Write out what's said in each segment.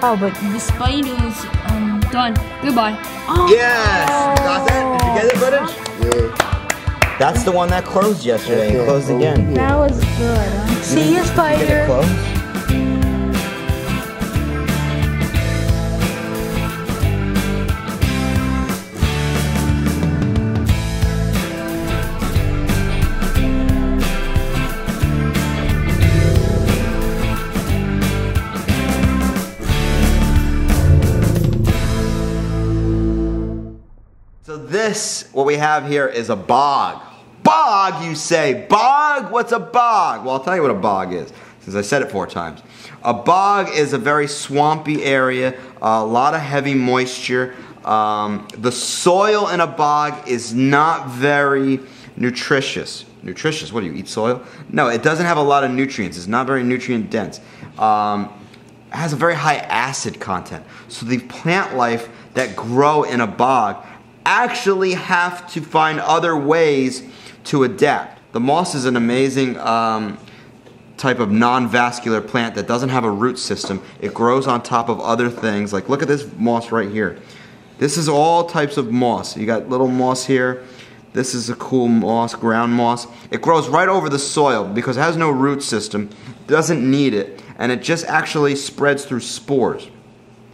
Oh, but The spider's um done. Goodbye. Oh. Yes! You got that? Did you get it, British? Yeah. That's the one that closed yesterday and closed again. that was good. Huh? See you, Get it spider. So this, what we have here is a bog. Bog, you say? Bog? What's a bog? Well, I'll tell you what a bog is, since I said it four times. A bog is a very swampy area, a lot of heavy moisture. Um, the soil in a bog is not very nutritious. Nutritious? What do you eat soil? No, it doesn't have a lot of nutrients. It's not very nutrient dense. Um, it has a very high acid content. So the plant life that grow in a bog actually have to find other ways to adapt. The moss is an amazing um, type of non-vascular plant that doesn't have a root system. It grows on top of other things. Like look at this moss right here. This is all types of moss. You got little moss here. This is a cool moss, ground moss. It grows right over the soil because it has no root system, doesn't need it, and it just actually spreads through spores.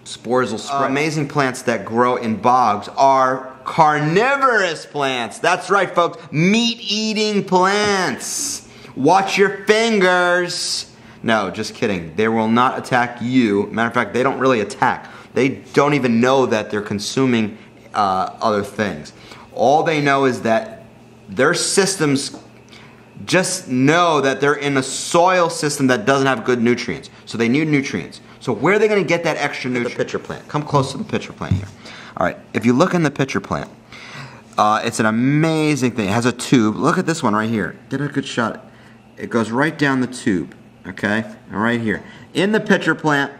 Spores will spread. amazing plants that grow in bogs are carnivorous plants. That's right, folks. Meat eating plants. Watch your fingers. No, just kidding. They will not attack you. Matter of fact, they don't really attack. They don't even know that they're consuming uh, other things. All they know is that their systems just know that they're in a soil system that doesn't have good nutrients. So they need nutrients. So where are they going to get that extra nutrient? The pitcher plant. Come close to the pitcher plant here. All right. If you look in the pitcher plant, uh, it's an amazing thing. It has a tube. Look at this one right here. Get a good shot. It goes right down the tube. Okay, right here. In the pitcher plant,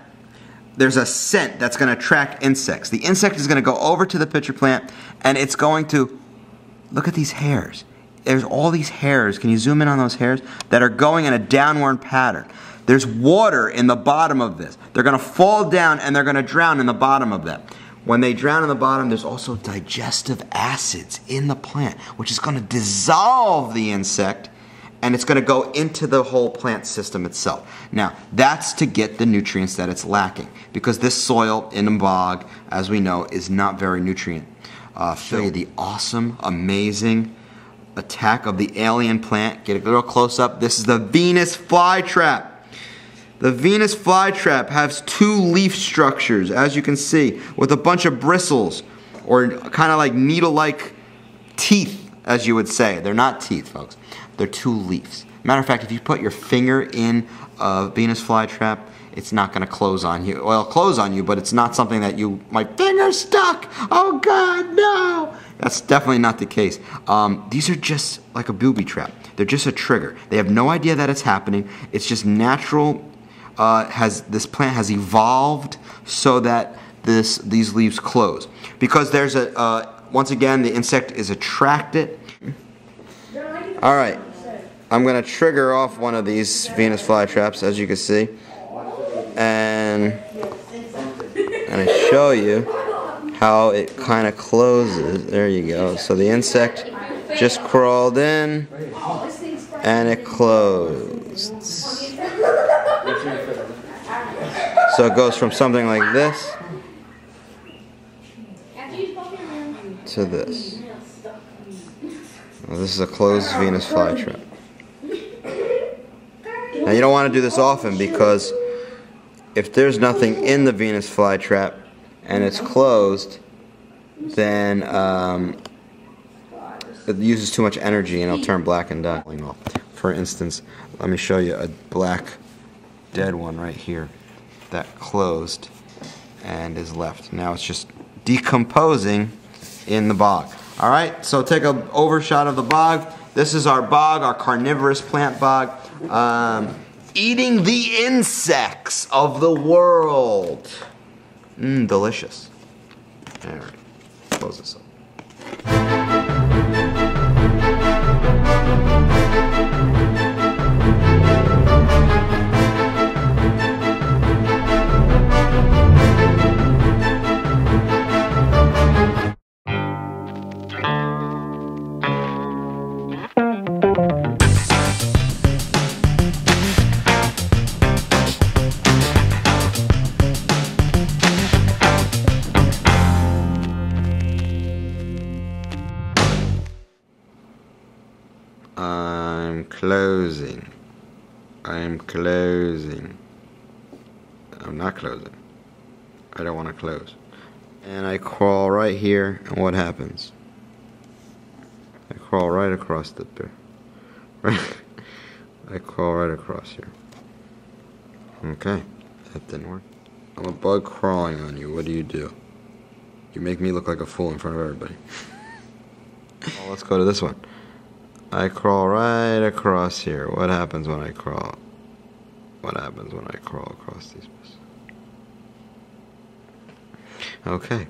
there's a scent that's going to attract insects. The insect is going to go over to the pitcher plant, and it's going to look at these hairs. There's all these hairs. Can you zoom in on those hairs that are going in a downward pattern? There's water in the bottom of this. They're going to fall down and they're going to drown in the bottom of that. When they drown in the bottom, there's also digestive acids in the plant, which is going to dissolve the insect and it's going to go into the whole plant system itself. Now, that's to get the nutrients that it's lacking because this soil in a bog, as we know, is not very nutrient. Uh, show you the awesome, amazing attack of the alien plant. Get a little close up. This is the Venus flytrap. The Venus flytrap has two leaf structures, as you can see, with a bunch of bristles, or kind of like needle-like teeth, as you would say. They're not teeth, folks. They're two leaves. Matter of fact, if you put your finger in a Venus flytrap, it's not going to close on you. Well, close on you, but it's not something that you, my finger's stuck. Oh God, no. That's definitely not the case. Um, these are just like a booby trap. They're just a trigger. They have no idea that it's happening. It's just natural. Uh, has this plant has evolved so that this these leaves close because there's a uh, once again the insect is attracted. All right, I'm gonna trigger off one of these Venus flytraps as you can see, and and I show you how it kind of closes. There you go. So the insect just crawled in and it closed. So it goes from something like this to this. Now this is a closed Venus flytrap. Now you don't want to do this often because if there's nothing in the Venus flytrap and it's closed, then um, it uses too much energy and it'll turn black and die. For instance, let me show you a black dead one right here that closed and is left. Now it's just decomposing in the bog. All right, so take a overshot of the bog. This is our bog, our carnivorous plant bog. Um, eating the insects of the world. Mmm, delicious. All right, close this up. Closing. I'm closing. I'm not closing. I don't want to close. And I crawl right here, and what happens? I crawl right across the bit. Right. I crawl right across here. Okay, that didn't work. I'm a bug crawling on you. What do you do? You make me look like a fool in front of everybody. well, let's go to this one. I crawl right across here. What happens when I crawl? What happens when I crawl across these? Okay.